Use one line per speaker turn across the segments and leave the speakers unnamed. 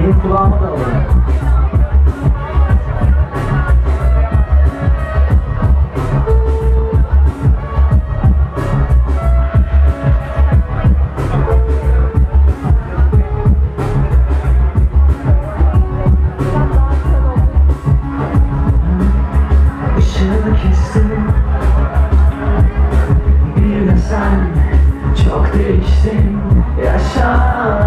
Benim kulağıma da alın. Çok değiştin. Yaşam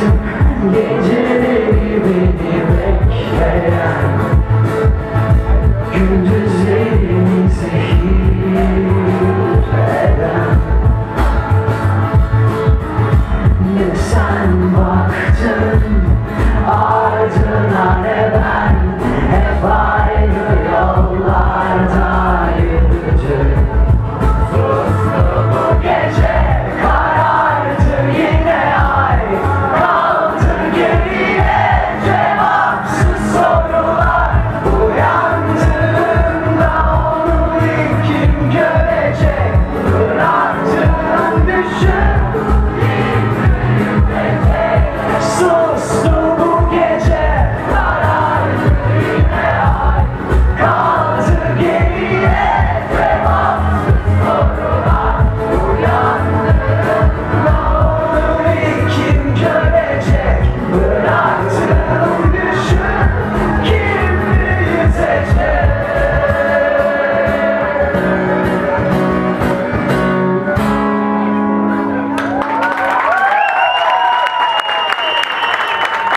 Yeah, yeah.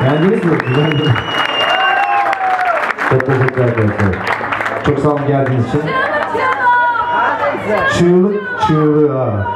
Beğendiniz mi? Güzel mi? Çok teşekkür arkadaşlar. Çok sağ olun geldiğiniz için. Çığlık çığlığa.